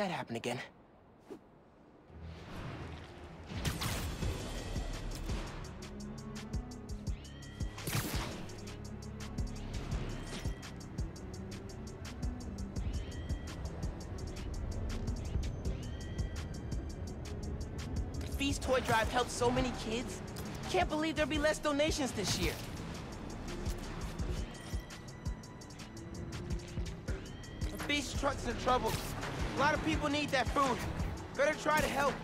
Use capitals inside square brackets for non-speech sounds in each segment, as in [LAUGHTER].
that happen again. Feast Toy Drive helped so many kids. Can't believe there'll be less donations this year. Feast truck's in trouble. A lot of people need that food. Better try to help.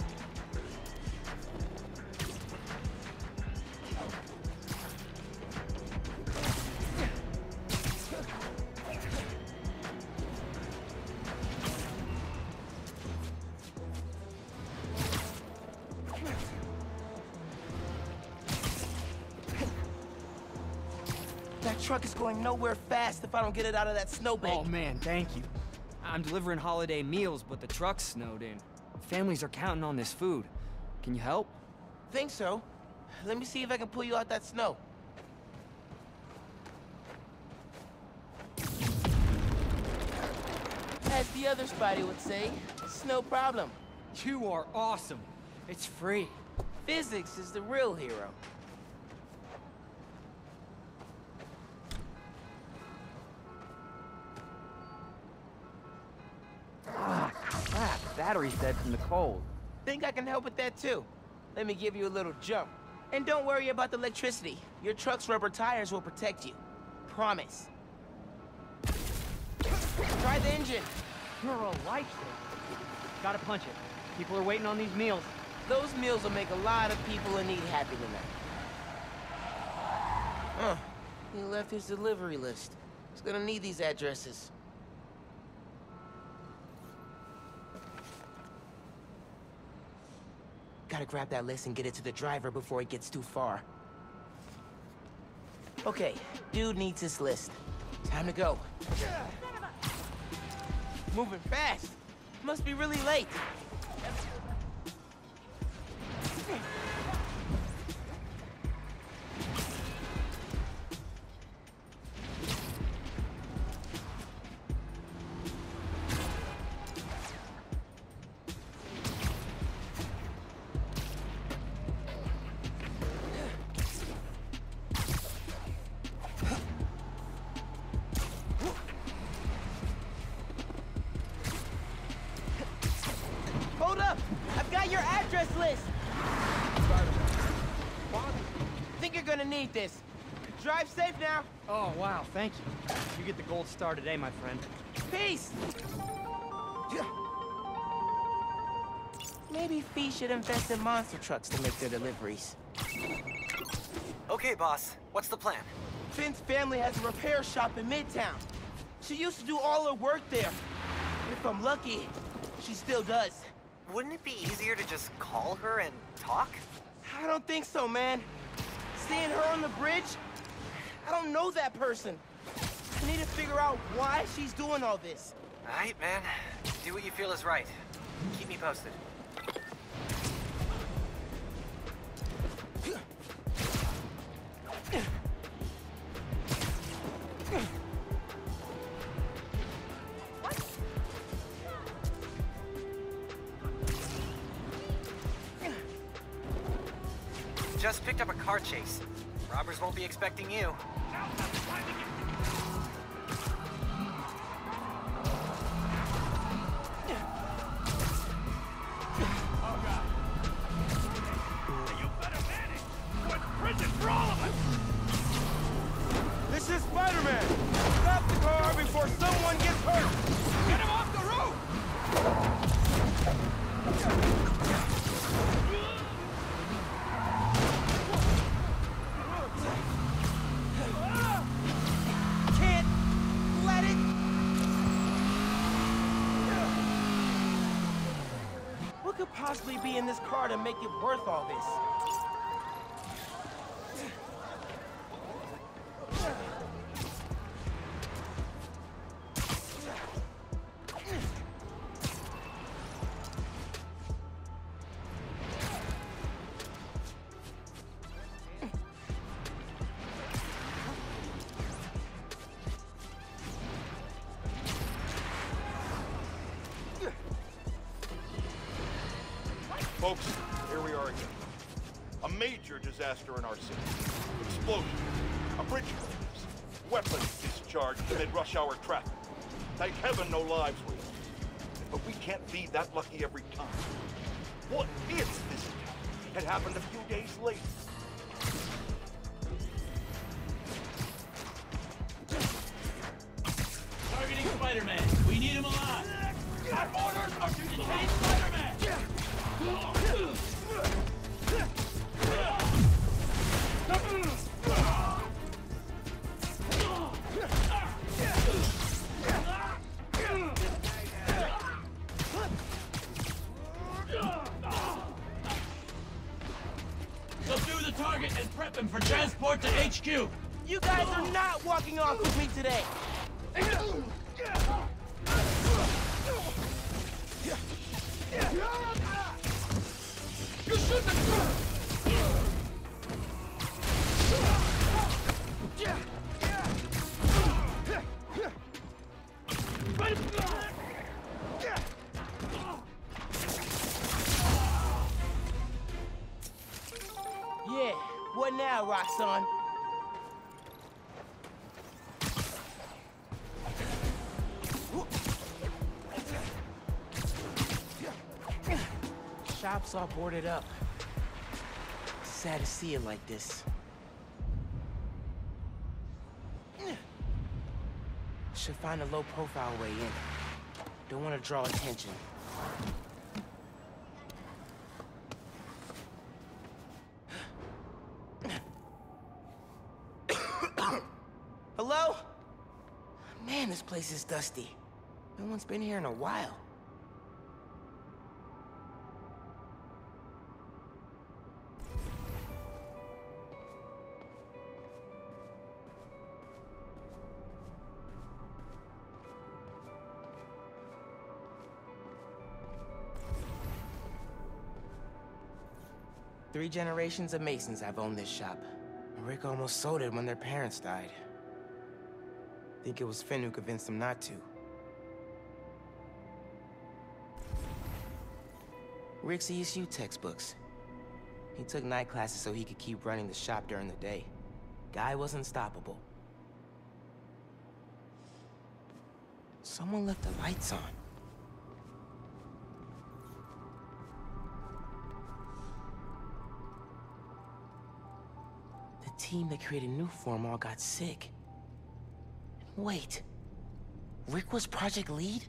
That truck is going nowhere fast if I don't get it out of that snowbank. Oh man, thank you. I'm delivering holiday meals, but the truck's snowed in. Families are counting on this food. Can you help? Think so. Let me see if I can pull you out that snow. As the other Spidey would say, it's no problem. You are awesome. It's free. Physics is the real hero. Crap. Battery's dead from the cold. Think I can help with that too. Let me give you a little jump. And don't worry about the electricity. Your truck's rubber tires will protect you. Promise. Try the engine. You're a lifesaver. Gotta punch it. People are waiting on these meals. Those meals will make a lot of people in need happy tonight. Huh. He left his delivery list. He's gonna need these addresses. Gotta grab that list and get it to the driver before it gets too far. Okay, dude needs this list. Time to go. Moving fast. Must be really late. Star today, my friend. Peace! Maybe Fee should invest in monster trucks to make their deliveries. Okay, boss. What's the plan? Finn's family has a repair shop in Midtown. She used to do all her work there. If I'm lucky, she still does. Wouldn't it be easier to just call her and talk? I don't think so, man. Seeing her on the bridge, I don't know that person. I need to figure out why she's doing all this. Alright, man. Do what you feel is right. Keep me posted. Just picked up a car chase. Robbers won't be expecting you. worth all this. folks again. A major disaster in our city. Explosion. A bridge collapse. Weapons discharged amid rush hour traffic. Thank heaven no lives were lost. But we can't be that lucky every time. What is this attack had happened a few days later? Shop's all boarded up. Sad to see it like this. Should find a low-profile way in. Don't want to draw attention. Hello? Man, this place is dusty. No one's been here in a while. Three generations of Masons have owned this shop. Rick almost sold it when their parents died. Think it was Finn who convinced him not to. Rick's ESU textbooks. He took night classes so he could keep running the shop during the day. Guy was unstoppable. Someone left the lights on. Team that created Nuform all got sick. Wait. Rick was Project Lead?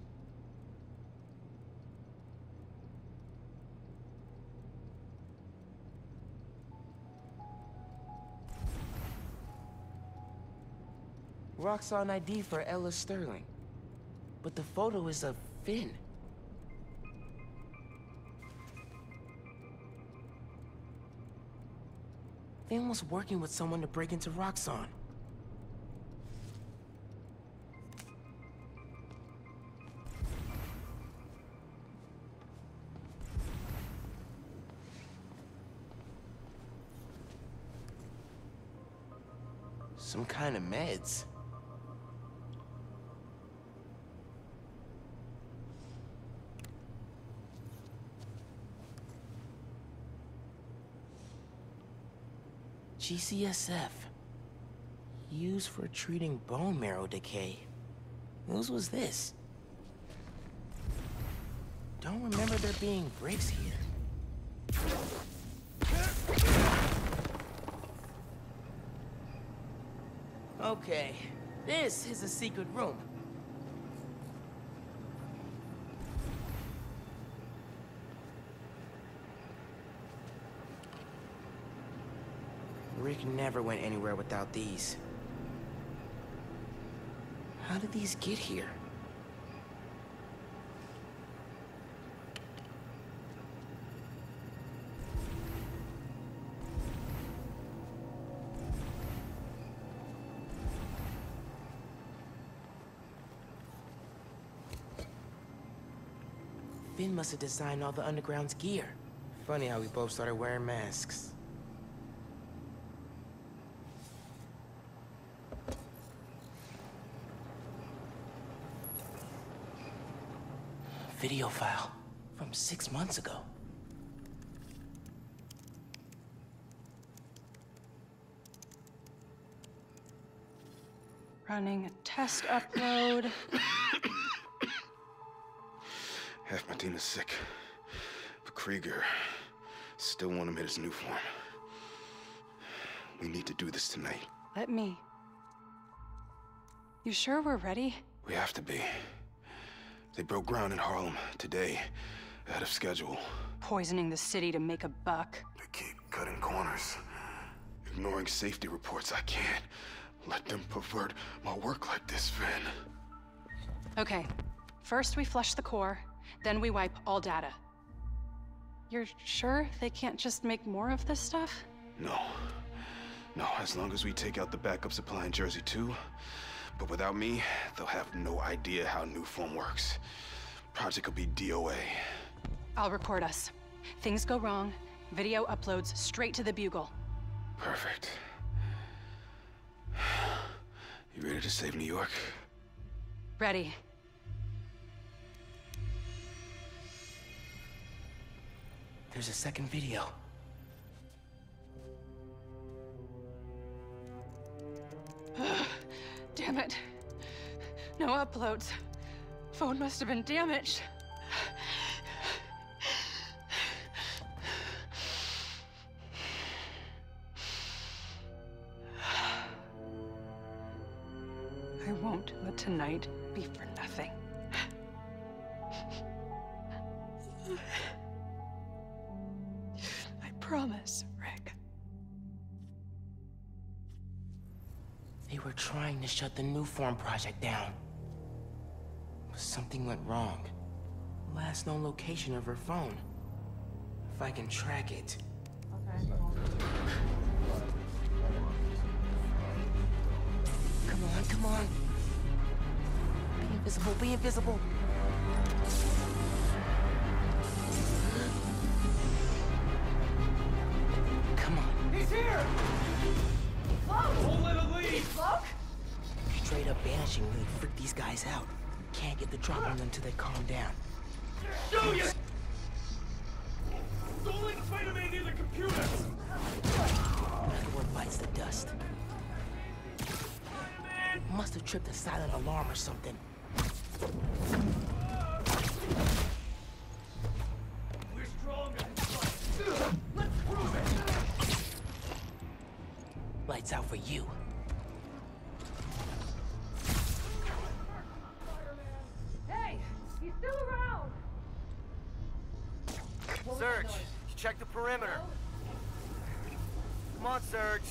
Roxxon ID for Ella Sterling. But the photo is of Finn. Finn was working with someone to break into Roxxon. GCSF. Used for treating bone marrow decay. Whose was this? Don't remember there being bricks here. Okay, this is a secret room. Rick never went anywhere without these. How did these get here? Finn must have designed all the Underground's gear. Funny how we both started wearing masks. video file from six months ago. Running a test upload. [COUGHS] Half my team is sick. But Krieger still want him in his new form. We need to do this tonight. Let me. You sure we're ready? We have to be. They broke ground in Harlem today, ahead of schedule. Poisoning the city to make a buck. They keep cutting corners, ignoring safety reports. I can't let them pervert my work like this, Finn. Okay. First we flush the core, then we wipe all data. You're sure they can't just make more of this stuff? No. No, as long as we take out the backup supply in Jersey too. But without me, they'll have no idea how Nuform works. Project will be DOA. I'll record us. Things go wrong, video uploads straight to the Bugle. Perfect. You ready to save New York? Ready. There's a second video. Damn it. No uploads. Phone must have been damaged. I won't let tonight be for nothing. Shut the Nuform project down. But something went wrong. Last known location of her phone. If I can track it. Come on, come on. Be invisible, be invisible. Straight up banishing me would freak these guys out. Can't get the drop on them until they calm down. Show you! Let Spider-Man near the computer! Another one bites the dust. Must have tripped a silent alarm or something. We're stronger Let's prove it! Lights out for you. Come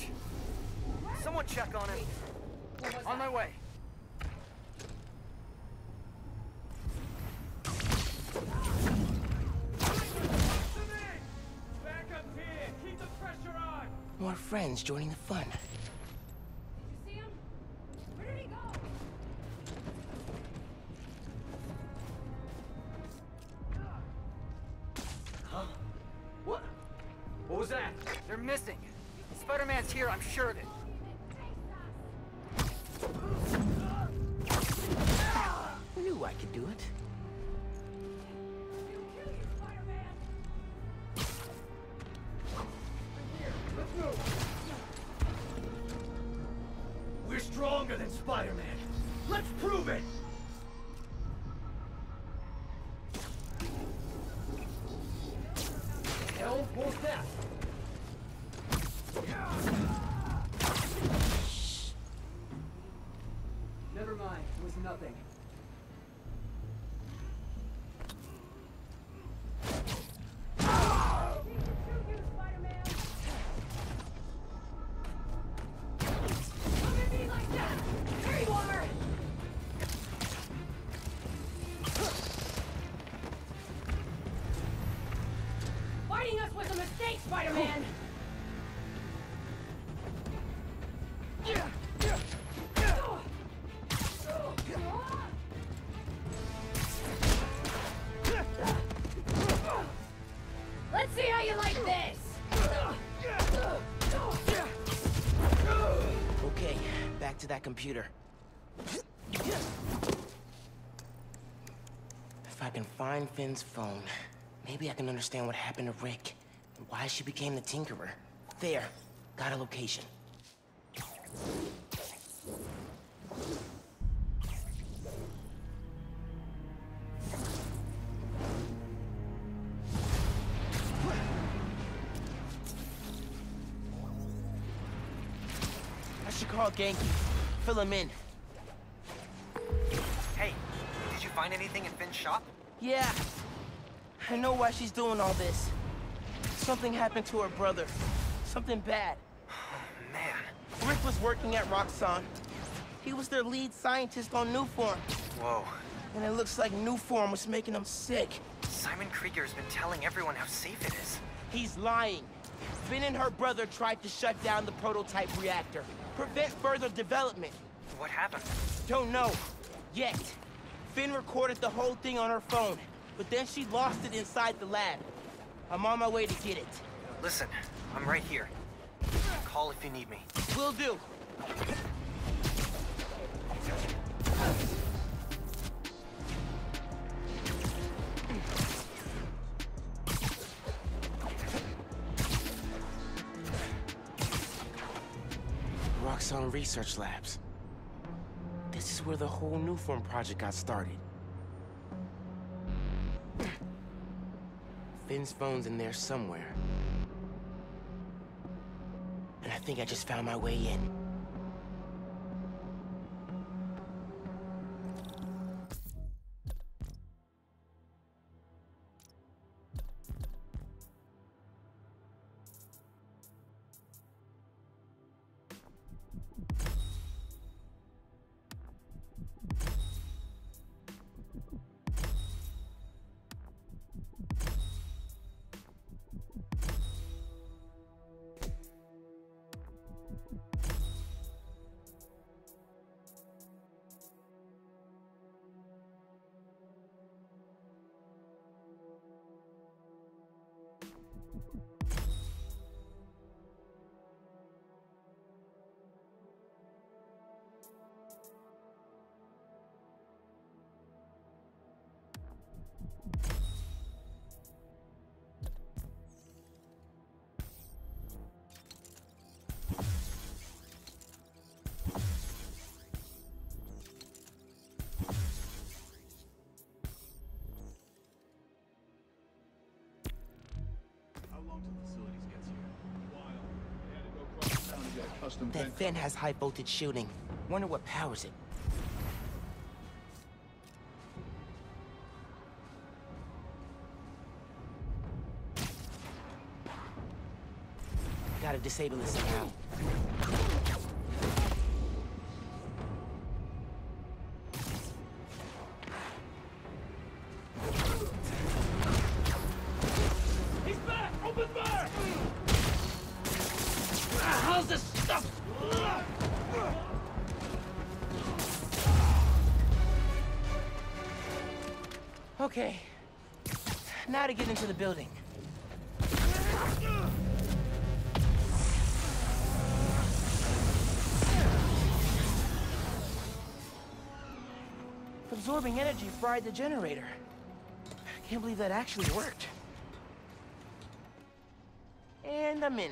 on, Surge. Someone check on him. On my way. Back up here! Keep the pressure on! More friends joining the fun. that computer. If I can find Finn's phone, maybe I can understand what happened to Rick and why she became the Tinkerer. There, got a location. I should call Ganke. Him in. Hey, did you find anything in Finn's shop? Yeah. I know why she's doing all this. Something happened to her brother. Something bad. [SIGHS] Man. Rick was working at Roxxon. He was their lead scientist on Nuform. Whoa. And it looks like Nuform was making him sick. Simon Krieger's been telling everyone how safe it is. He's lying. Finn and her brother tried to shut down the prototype reactor. Prevent further development. What happened? Don't know. Yet. Finn recorded the whole thing on her phone, but then she lost it inside the lab. I'm on my way to get it. Listen, I'm right here. Call if you need me. Will do. Roxxon Research Labs. Where the whole Nuform project got started. Finn's phone's in there somewhere. And I think I just found my way in. Custom That vent. Finn has high voltage shooting. Wonder what powers it. Gotta disable it somehow. Into the building. Absorbing energy fried the generator. I can't believe that actually worked. And I'm in.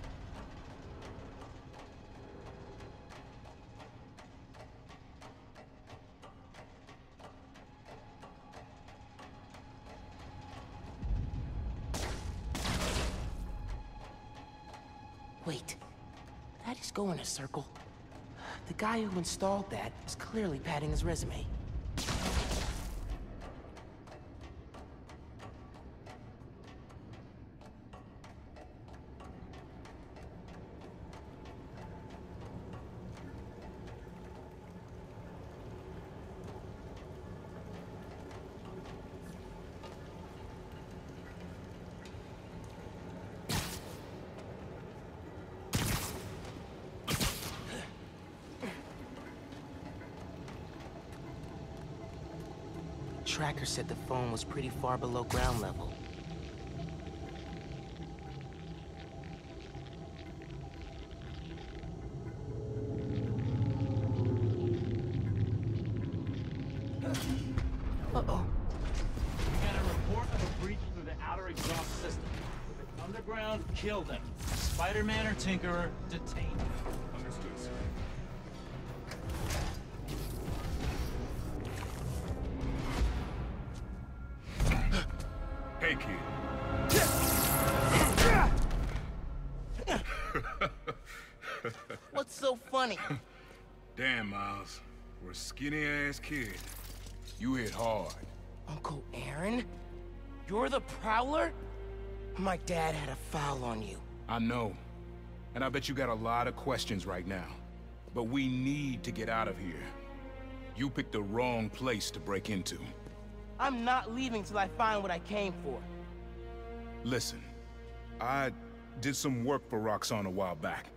Circle. The guy who installed that is clearly padding his resume. Tracker said the phone was pretty far below ground level. [LAUGHS] What's so funny? [LAUGHS] Damn, Miles. For a skinny-ass kid, you hit hard. Uncle Aaron? You're the Prowler? My dad had a foul on you. I know. And I bet you got a lot of questions right now. But we need to get out of here. You picked the wrong place to break into. I'm not leaving till I find what I came for. Listen, I did some work for Roxxon a while back.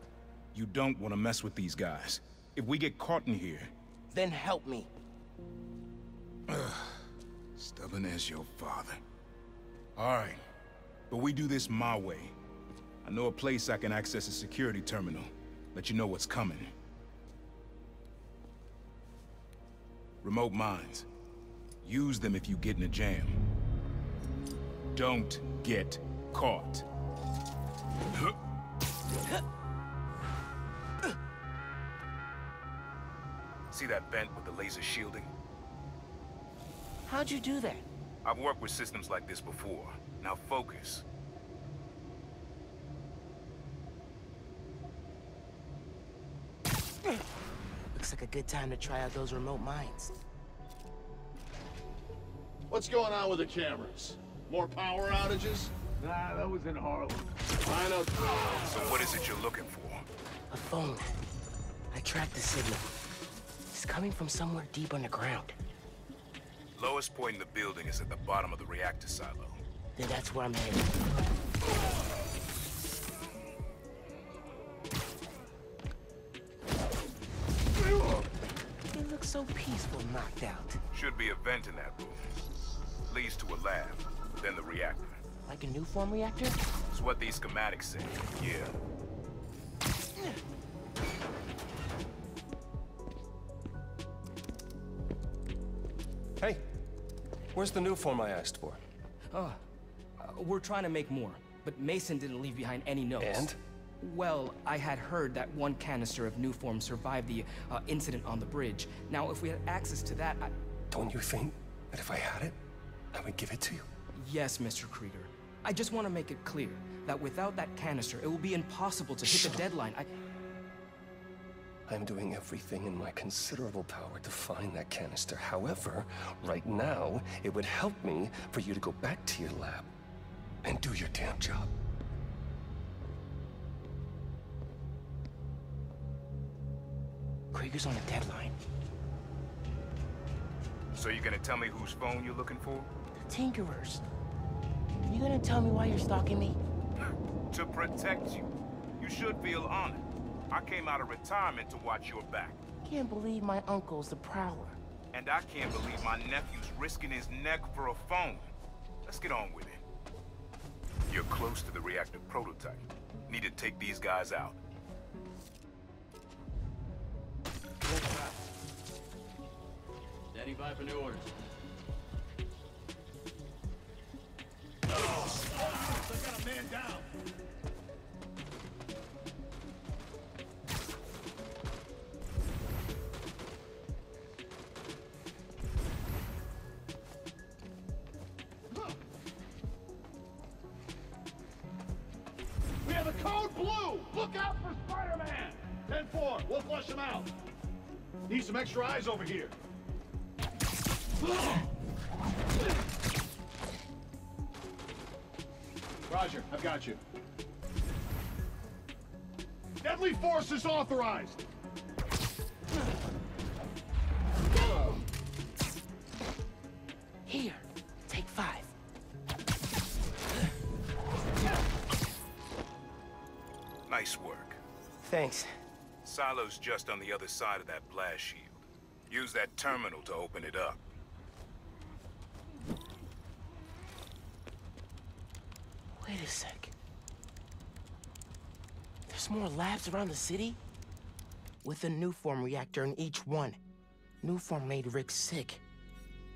You don't want to mess with these guys. If we get caught in here, Then help me. stubborn as your father. All right, but we do this my way. I know a place I can access a security terminal. Let you know what's coming. Remote mines. Use them if you get in a jam. Don't get caught. See that vent with the laser shielding? How'd you do that? I've worked with systems like this before. Now focus. Looks like a good time to try out those remote mines. What's going on with the cameras? More power outages? Nah, that was in Harlem. I know. So what is it you're looking for? A phone. I tracked the signal. It's coming from somewhere deep underground. Lowest point in the building is at the bottom of the reactor silo. Then that's where I'm headed. It looks so peaceful knocked out. Should be a vent in that room. Leads to a lab, then the reactor. Like a Nuform reactor? It's what these schematics say. Yeah. Hey, where's the Nuform I asked for? Uh, we're trying to make more, but Mason didn't leave behind any notes. And? Well, I had heard that one canister of Nuform survived the uh, incident on the bridge. Now, if we had access to that, I... Don't you think that if I had it, I would give it to you? Yes, Mr. Krieger. I just want to make it clear that without that canister, it will be impossible to hit Shut the up. deadline. I... I'm doing everything in my considerable power to find that canister. However, right now, it would help me for you to go back to your lab and do your damn job. Krieger's on a deadline. So you're gonna tell me whose phone you're looking for? Tinkerers. You gonna tell me why you're stalking me? To protect you. You should feel honored. I came out of retirement to watch your back. Can't believe my uncle's the Prowler. And I can't believe my nephew's risking his neck for a phone. Let's get on with it. You're close to the reactor prototype. Need to take these guys out. Standing by for new orders. Need some extra eyes over here. I've got you. Deadly force is authorized! Here, take five. Nice work. Thanks. Silo's just on the other side of that blast shield. Use that terminal to open it up. A sec. There's more labs around the city? With a Nuform reactor in each one. Nuform made Rick sick.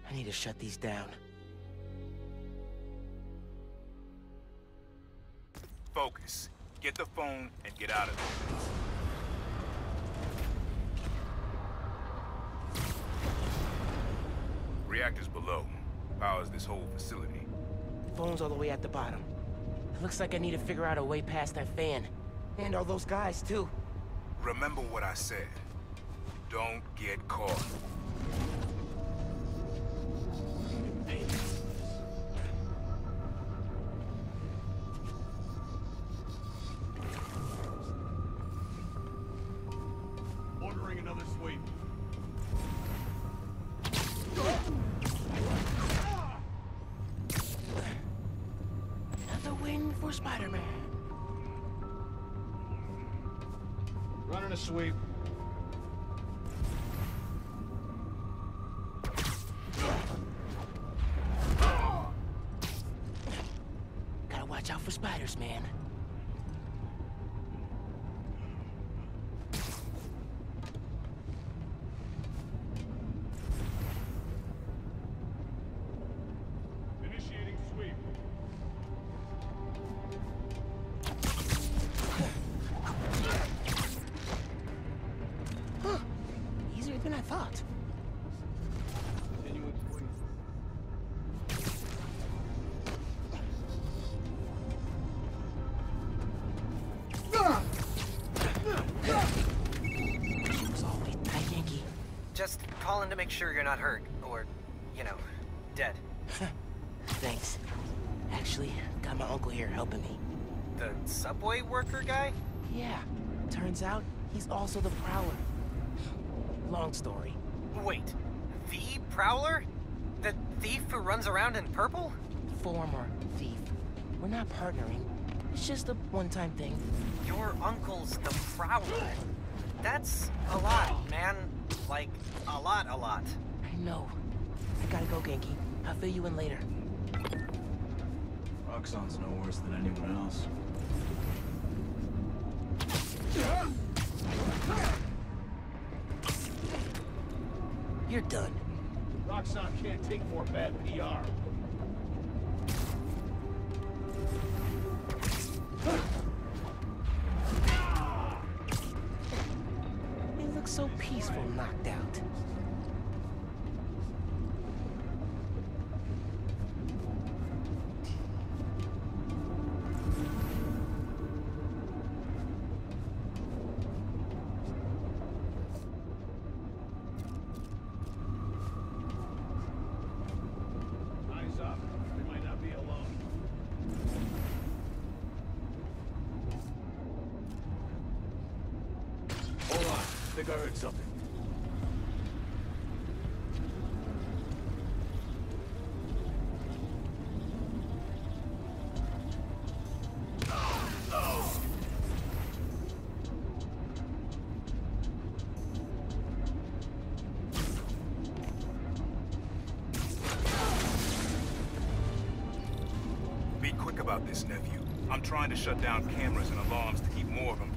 I need to shut these down. Focus. Get the phone and get out of there. Reactors below. Powers this whole facility. Phone's all the way at the bottom. Looks like I need to figure out a way past that fan. And all those guys, too. Remember what I said. Don't get caught. Just calling to make sure you're not hurt, or, you know, dead. Thanks. Actually, got my uncle here helping me. The subway worker guy? Yeah, turns out he's also the Prowler. Long story. Wait, the Prowler? The thief who runs around in purple? Former thief. We're not partnering. It's just a one-time thing. Your uncle's the Prowler. That's a lot, man. Like, a lot, a lot. I know. I gotta go, Ganke. I'll fill you in later. Roxxon's no worse than anyone else. You're done. Roxxon can't take more bad PR. Heard something. Be quick about this, nephew. I'm trying to shut down cameras and alarms to keep more of them.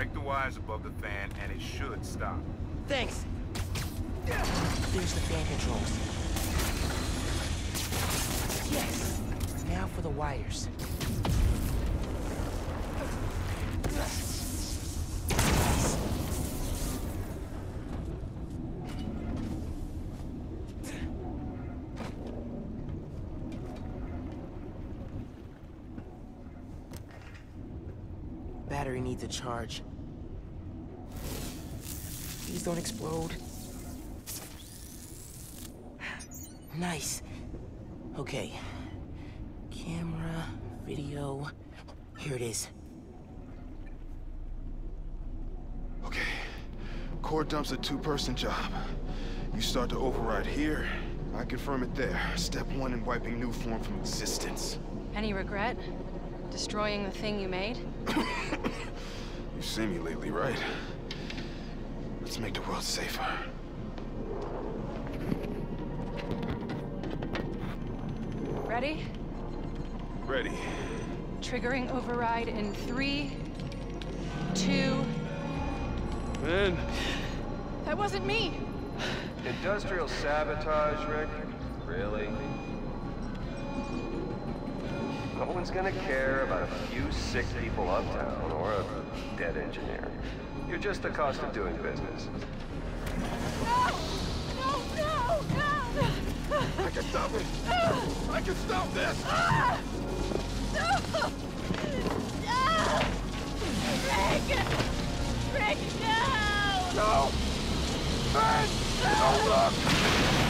Break the wires above the fan and it should stop. Thanks. There's the fan controls. Yes. Now for the wires. Battery needs a charge. Please don't explode. Nice. Okay. Camera, video. Here it is. Okay. Core dump's a two-person job. You start to override here, I confirm it there. Step one in wiping Nuform from existence. Any regret? Destroying the thing you made? [COUGHS] You've seen me lately, right? Let's make the world safer. Ready? Ready. Triggering override in three, two. Man. That wasn't me. Industrial sabotage, Rick? Really? No one's gonna care about a few sick people uptown or a dead engineer. You're just the cost of doing business. No! No, no, no! I can stop it! I can stop this! No! No! Rick! Rick, no! No! Ben! Don't look!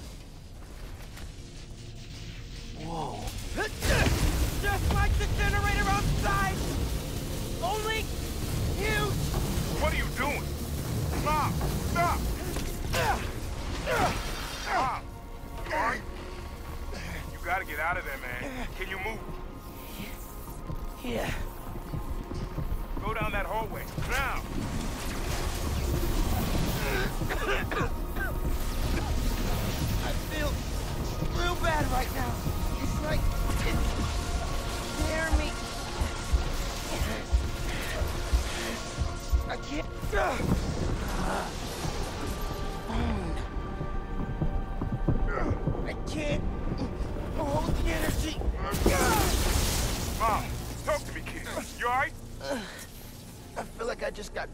Whoa. Just like the generator outside! Only huge! What are you doing? Stop! Stop! Stop! Alright? You gotta get out of there, man. Can you move? Yeah. Go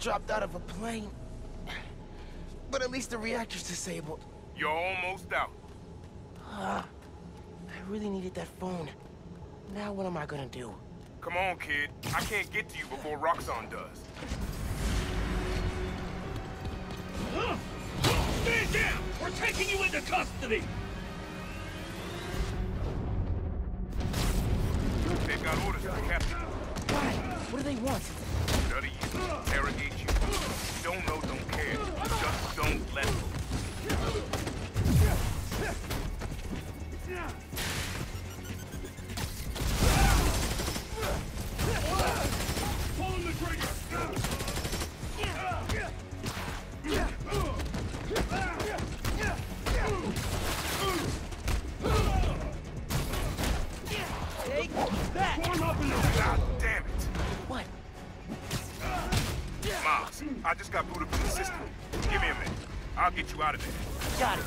dropped out of a plane. But at least the reactor's disabled. You're almost out. Ah, I really needed that phone. Now what am I gonna do? Come on, kid. I can't get to you before Roxxon does. Stand down! We're taking you into custody! They've got orders from the captain. Why? What do they want? Study you, interrogate I just got booted from the system. Give me a minute. I'll get you out of there. Got it.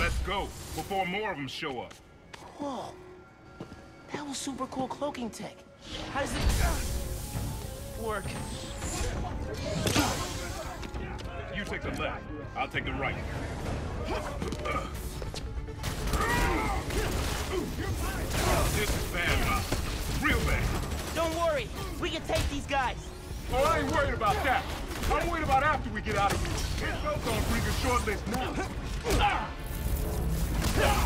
Let's go, before more of them show up. Whoa. That was super cool cloaking tech. How does it work? You take the left, I'll take the right. This is bad, Miles. Real bad. Don't worry. We can take these guys. Oh, I ain't worried about that. I'm worried about after we get out of here. His folks on bring a short list now. Ah! Ah!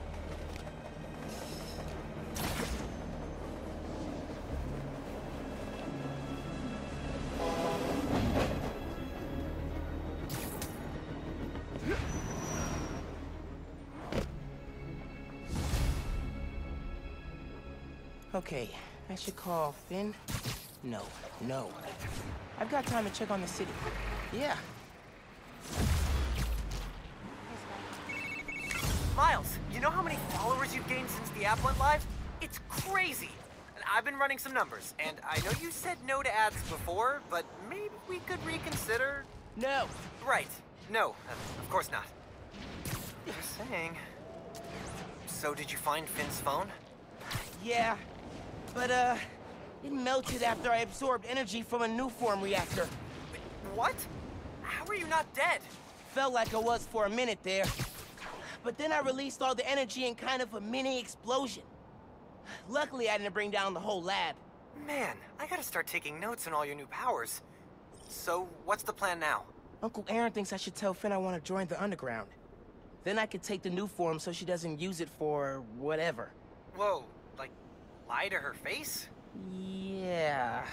Okay, I should call Finn. No, no. I've got time to check on the city. Yeah. Miles, you know how many followers you've gained since the app went live? It's crazy. And I've been running some numbers, and I know you said no to ads before, but maybe we could reconsider. No. Right. No, uh, of course not. Just saying. So did you find Finn's phone? Yeah. But, uh, it melted after I absorbed energy from a Nuform reactor. What? How are you not dead? Felt like I was for a minute there. But then I released all the energy in kind of a mini explosion. Luckily, I didn't bring down the whole lab. Man, I gotta start taking notes on all your new powers. So, what's the plan now? Uncle Aaron thinks I should tell Finn I want to join the Underground. Then I could take the Nuform so she doesn't use it for whatever. Whoa, like, lie to her face? Yeah.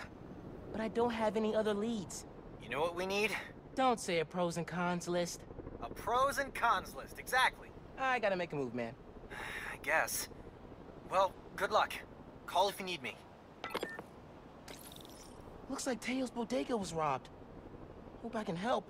But I don't have any other leads. You know what we need? Don't say a pros and cons list. A pros and cons list, exactly. I gotta make a move, man. I guess. Well, good luck. Call if you need me. Looks like Teo's bodega was robbed. Hope I can help.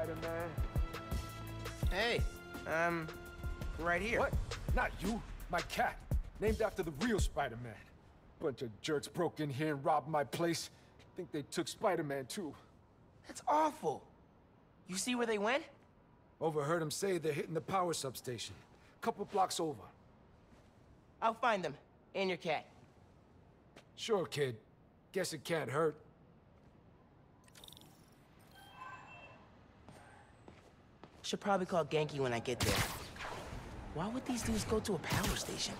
Spider-Man. Hey, um, right here. What? Not you. My cat. Named after the real Spider-Man. Bunch of jerks broke in here and robbed my place. Think they took Spider-Man too. That's awful. You see where they went? Overheard them say they're hitting the power substation. Couple blocks over. I'll find them. And your cat. Sure, kid. Guess it can't hurt. Should probably call Ganke when I get there. Why would these dudes go to a power station?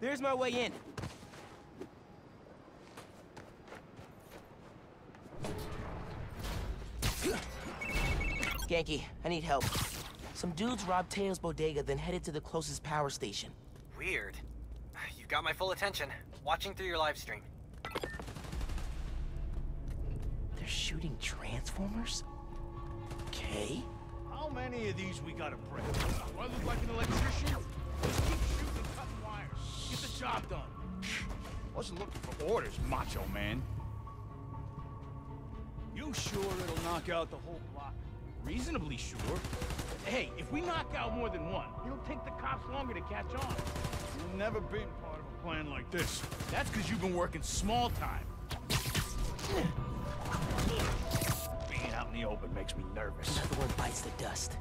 There's my way in. Ganke, I need help. Some dudes robbed Teo's bodega, then headed to the closest power station. Weird. You've got my full attention. Watching through your live stream. They're shooting transformers? Okay. How many of these we gotta break? Do I look like an electrician? Just keep shooting and cutting wires. Get the job done. [SIGHS] Wasn't looking for orders, macho man. You sure it'll knock out the whole block? Reasonably sure. Hey, if we knock out more than one, it'll take the cops longer to catch on. You've never been part of a plan like this. That's because you've been working small time. [LAUGHS] Being out in the open makes me nervous. Another one bites the dust.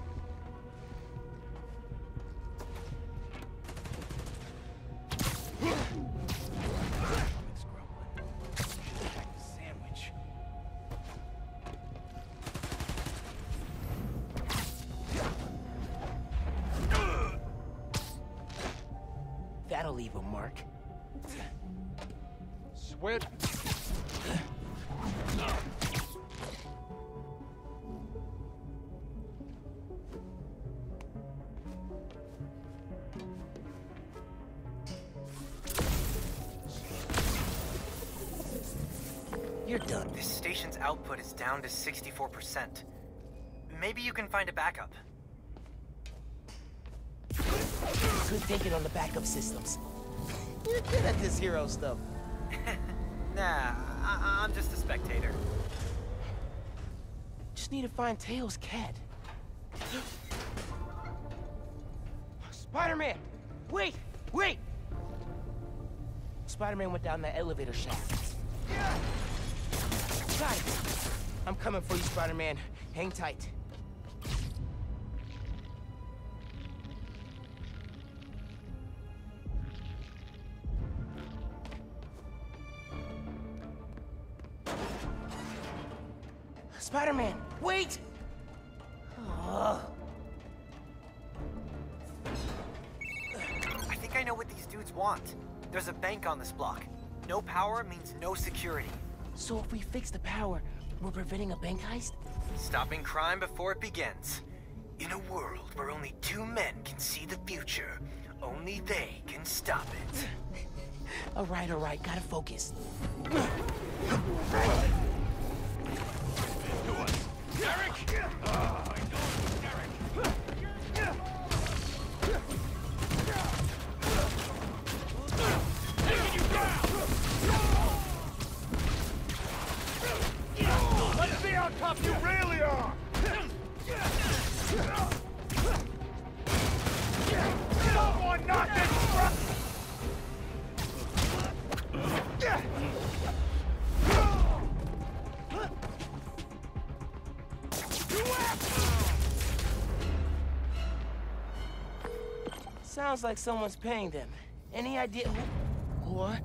That'll leave a mark. Sweat output is down to 64%. Maybe you can find a backup. Good thinking on the backup systems. You're good at this hero stuff. [LAUGHS] Nah, I- I'm just a spectator. Just need to find Tails' cat. Spider-Man! Wait! Wait! Spider-Man went down that elevator shaft. Got I'm coming for you, Spider-Man. Hang tight. So if we fix the power, we're preventing a bank heist? Stopping crime before it begins. In a world where only two men can see the future, only they can stop it. [LAUGHS] All right, all right, gotta focus. Let's how tough you really are! Someone knock this truck! Sounds like someone's paying them. Any idea who? What?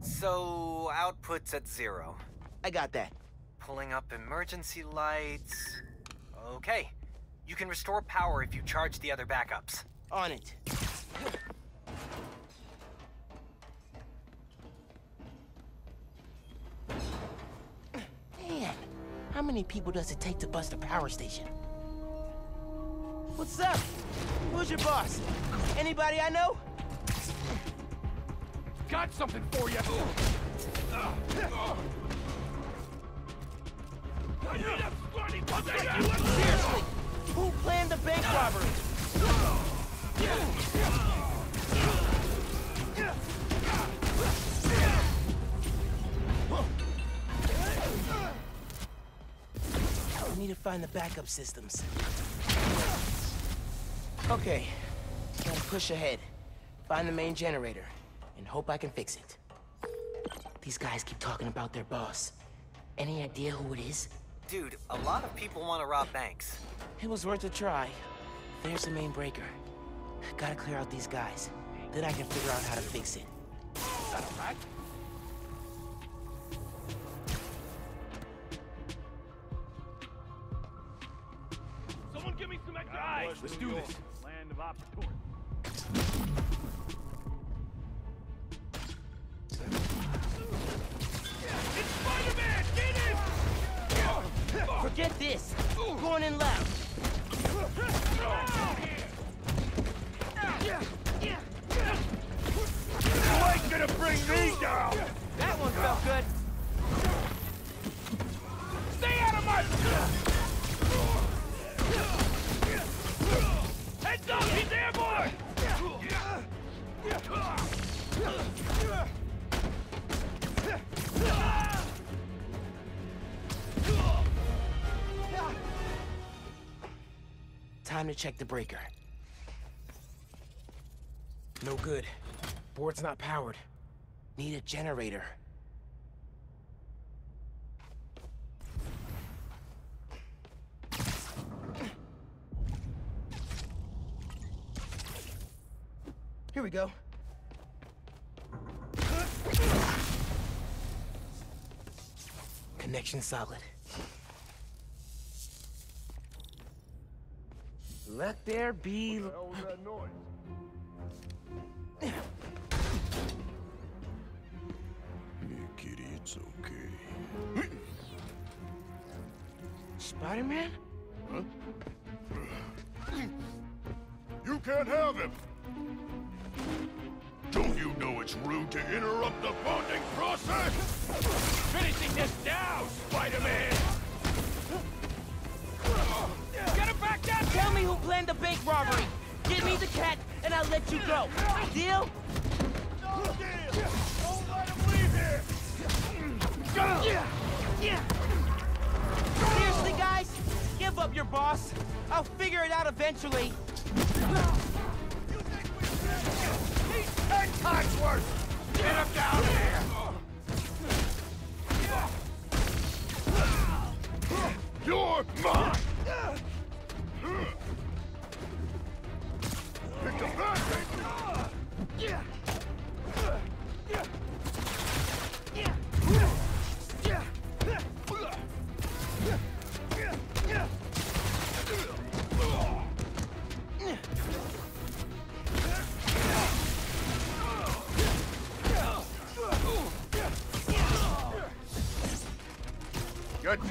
So, output's at zero. I got that. Pulling up emergency lights. Okay. You can restore power if you charge the other backups. On it. Man, how many people does it take to bust a power station? What's up? Who's your boss? Anybody I know? Got something for you! Seriously, who planned the bank robbery? We need to find the backup systems. Okay, gotta push ahead. Find the main generator, and hope I can fix it. These guys keep talking about their boss. Any idea who it is? Dude, a lot of people want to rob banks. It was worth a try. There's the main breaker. Gotta clear out these guys. Then I can figure out how to fix it. That all right? Someone give me some extra All right, let's do this. Land of opportunity. Going in loud! You ain't gonna bring me down! That one felt good. Stay out of my... Heads up! He's airborne! Time to check the breaker. No good. Board's not powered. Need a generator. Here we go. Connection solid. Let there be... What the that noise? Here, kitty, it's okay. Spider-Man? Huh? You can't have him! Don't you know it's rude to interrupt the bonding process? Finishing this now, Spider-Man! Planned the bank robbery! Give me the cat, and I'll let you go. Deal? No deal! Don't let him leave here! Seriously, guys? Give up your boss. I'll figure it out eventually. He's ten times worse! Get him down here! You're mine! You're!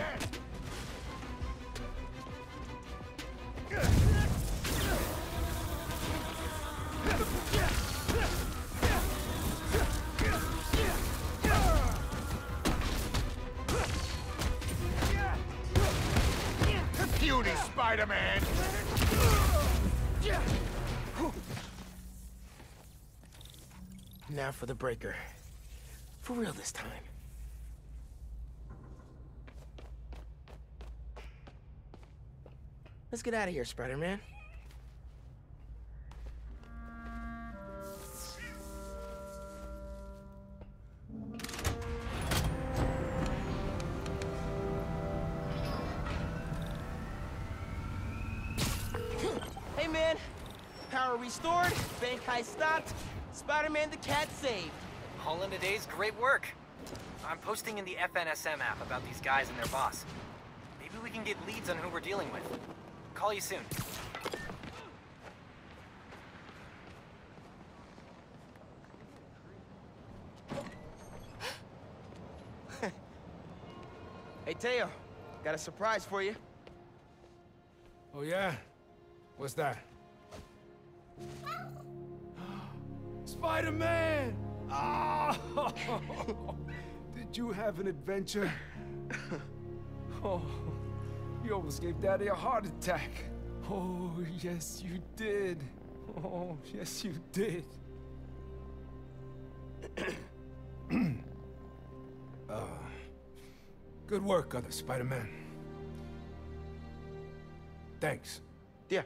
Beauty, Spider-Man! Now for the breaker. For real this time. Let's get out of here, Spider-Man. Hey, man. Power restored, bank heist stopped, Spider-Man the cat saved. All in a day's great work. I'm posting in the FNSM app about these guys and their boss. Maybe we can get leads on who we're dealing with. Call you soon. [LAUGHS] Hey, Teo. Got a surprise for you. Oh, yeah? What's that? [GASPS] Spider-Man! Ah! [LAUGHS] Did you have an adventure? Oh, [LAUGHS] you almost gave Daddy a heart attack. Oh, yes, you did. Oh, yes, you did. uh, good work, other Spider-Man. Thanks. Yeah.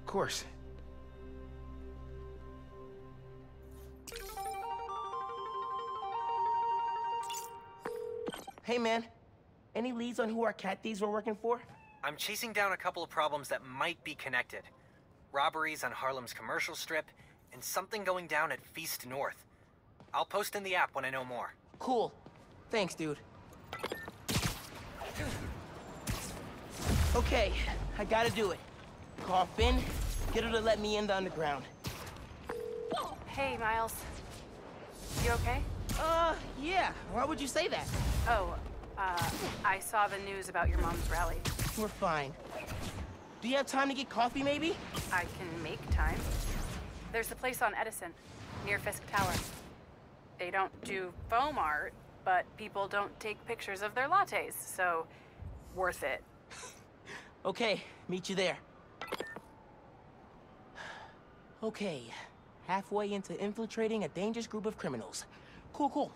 Of course. Hey, man. Any leads on who our cat thieves were working for? I'm chasing down a couple of problems that might be connected. Robberies on Harlem's commercial strip, and something going down at Feast North. I'll post in the app when I know more. Cool. Thanks, dude. Okay, I gotta do it. Call Finn, get her to let me in the underground. Hey, Miles. You okay? Uh, yeah. Why would you say that? Oh, uh, I saw the news about your mom's rally. We're fine. Do you have time to get coffee, maybe? I can make time. There's a place on Edison, near Fisk Tower. They don't do foam art, but people don't take pictures of their lattes, so worth it. [LAUGHS] Okay, meet you there. [SIGHS] Okay, halfway into infiltrating a dangerous group of criminals. Cool, cool.